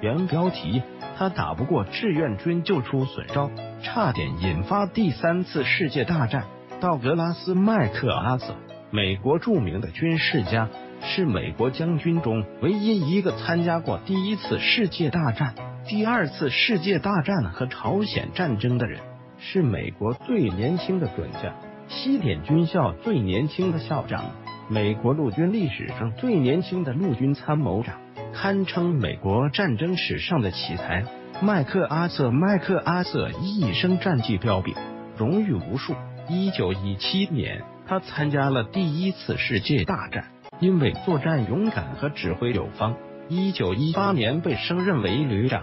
原标题：他打不过志愿军就出损招，差点引发第三次世界大战。道格拉斯·麦克阿瑟，美国著名的军事家，是美国将军中唯一一个参加过第一次世界大战、第二次世界大战和朝鲜战争的人，是美国最年轻的准将，西点军校最年轻的校长，美国陆军历史上最年轻的陆军参谋长，堪称美国战争史上的奇才。麦克阿瑟，麦克阿瑟一生战绩彪炳，荣誉无数。一九一七年，他参加了第一次世界大战，因为作战勇敢和指挥有方，一九一八年被升任为旅长。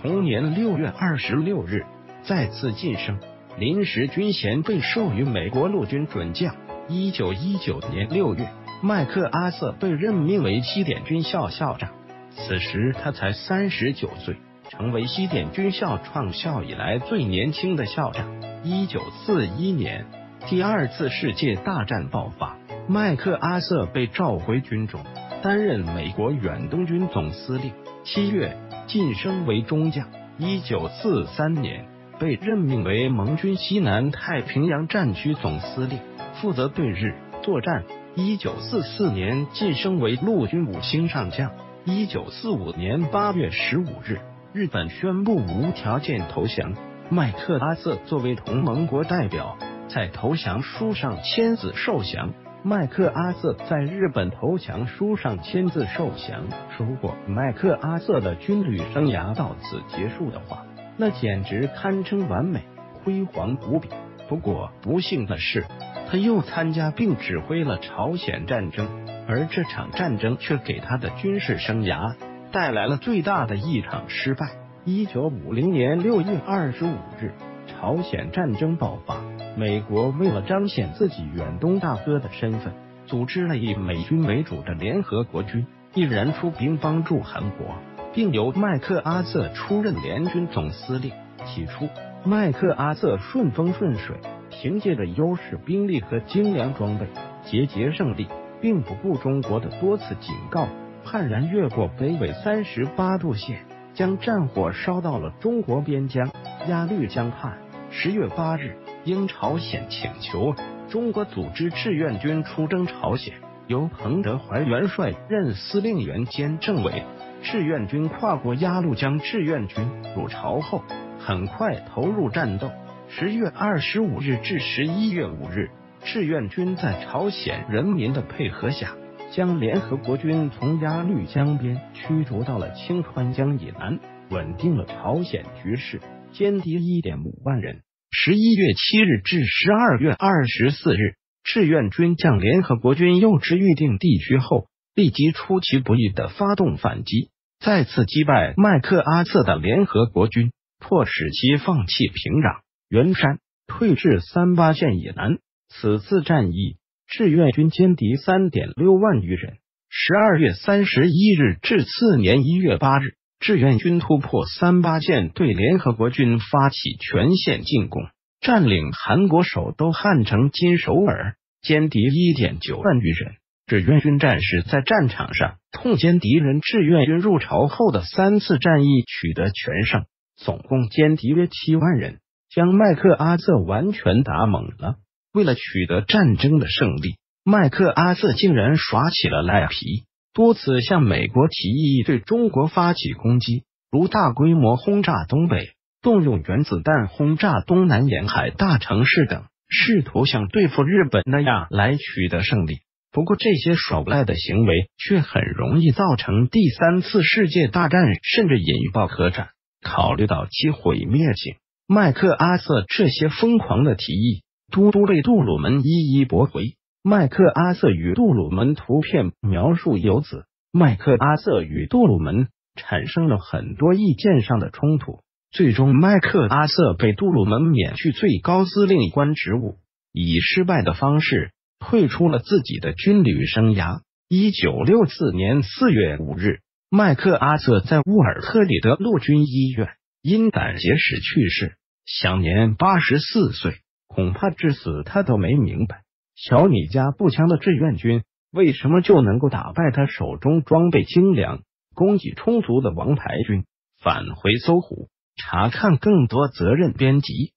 同年六月二十六日，再次晋升，临时军衔被授予美国陆军准将。一九一九年六月，麦克阿瑟被任命为西点军校校长，此时他才三十九岁，成为西点军校创校以来最年轻的校长。一九四一年，第二次世界大战爆发，麦克阿瑟被召回军中，担任美国远东军总司令。七月晋升为中将。一九四三年，被任命为盟军西南太平洋战区总司令，负责对日作战。一九四四年晋升为陆军五星上将。一九四五年八月十五日，日本宣布无条件投降。麦克阿瑟作为同盟国代表，在投降书上签字受降。麦克阿瑟在日本投降书上签字受降，如果麦克阿瑟的军旅生涯到此结束的话，那简直堪称完美、辉煌无比。不过不幸的是，他又参加并指挥了朝鲜战争，而这场战争却给他的军事生涯带来了最大的一场失败。一九五零年六月二十五日，朝鲜战争爆发。美国为了彰显自己远东大哥的身份，组织了以美军为主的联合国军，毅然出兵帮助韩国，并由麦克阿瑟出任联军总司令。起初，麦克阿瑟顺风顺水，凭借着优势兵力和精良装备，节节胜利，并不顾中国的多次警告，悍然越过北纬三十八度线。将战火烧到了中国边疆鸭绿江畔。十月八日，应朝鲜请求，中国组织志愿军出征朝鲜，由彭德怀元帅任司令员兼政委。志愿军跨过鸭绿江，志愿军入朝后，很快投入战斗。十月二十五日至十一月五日，志愿军在朝鲜人民的配合下。将联合国军从鸭绿江边驱逐到了清川江以南，稳定了朝鲜局势，歼敌一点五万人。十一月七日至十二月二十四日，志愿军将联合国军诱至预定地区后，立即出其不意的发动反击，再次击败麦克阿瑟的联合国军，迫使其放弃平壤、元山，退至三八线以南。此次战役。志愿军歼敌三点六万余人。十二月三十一日至次年一月八日，志愿军突破三八线，对联合国军发起全线进攻，占领韩国首都汉城金首尔，歼敌一点九万余人。志愿军战士在战场上痛歼敌人。志愿军入朝后的三次战役取得全胜，总共歼敌约七万人，将麦克阿瑟完全打懵了。为了取得战争的胜利，麦克阿瑟竟然耍起了赖皮，多次向美国提议对中国发起攻击，如大规模轰炸东北、动用原子弹轰炸东南沿海大城市等，试图像对付日本那样来取得胜利。不过，这些耍赖的行为却很容易造成第三次世界大战，甚至引爆核战。考虑到其毁灭性，麦克阿瑟这些疯狂的提议。都督被杜鲁门一一驳回。麦克阿瑟与杜鲁门图片描述有此：麦克阿瑟与杜鲁门产生了很多意见上的冲突，最终麦克阿瑟被杜鲁门免去最高司令官职务，以失败的方式退出了自己的军旅生涯。一九六四年四月五日，麦克阿瑟在乌尔特里德陆军医院因胆结石去世，享年八十四岁。恐怕至死他都没明白。小米加步枪的志愿军为什么就能够打败他手中装备精良供给充足的王牌军？返回搜狐查看更多责任编辑。